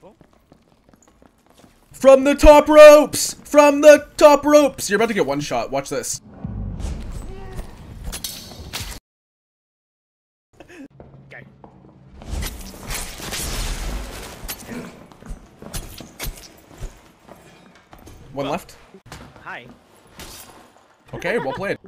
people. From the top ropes! From the top ropes! You're about to get one shot. Watch this. Okay. One left. Hi. Okay, well played.